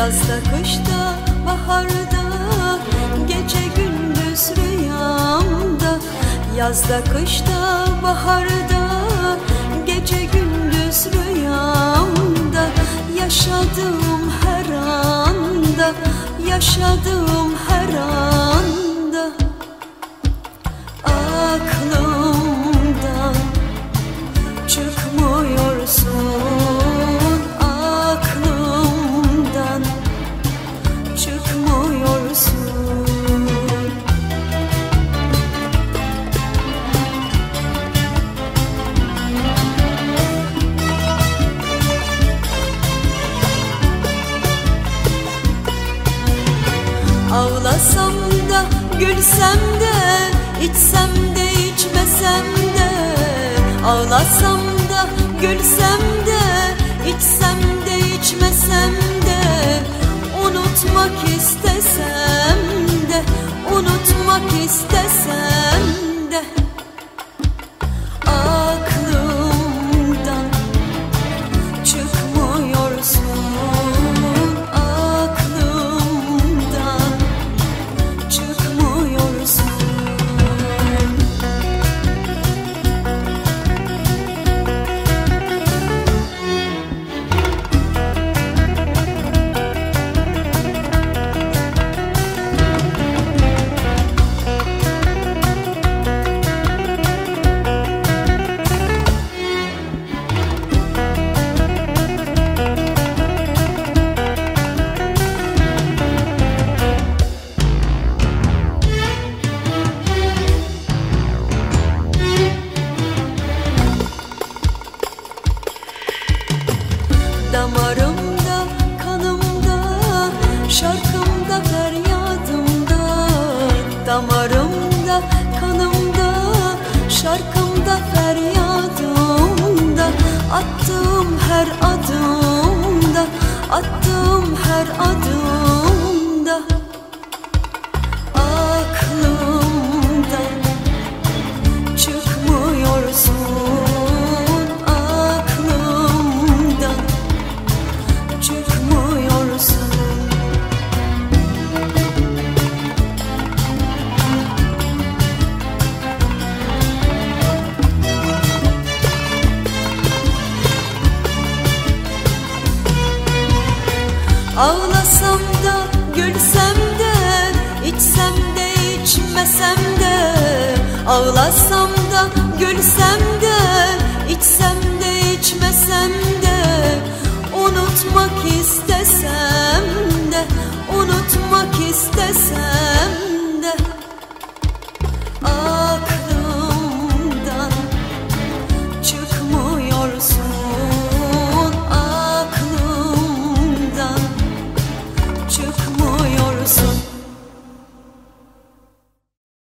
Yazda kışta baharda Gece gündüz rüyamda. Yazda kışta baharda Gece gündüz rüyamda. Yaşadığım her anda Yaşadığım Ağlasam da gülsem Damarımda, kanımda, şarkımda, feryadımda Attığım her adımda, Ağlasam da gülsem de içsem de içmesem de. Ağlasam da gülsem de içsem de içmesem de. Unutmak istesem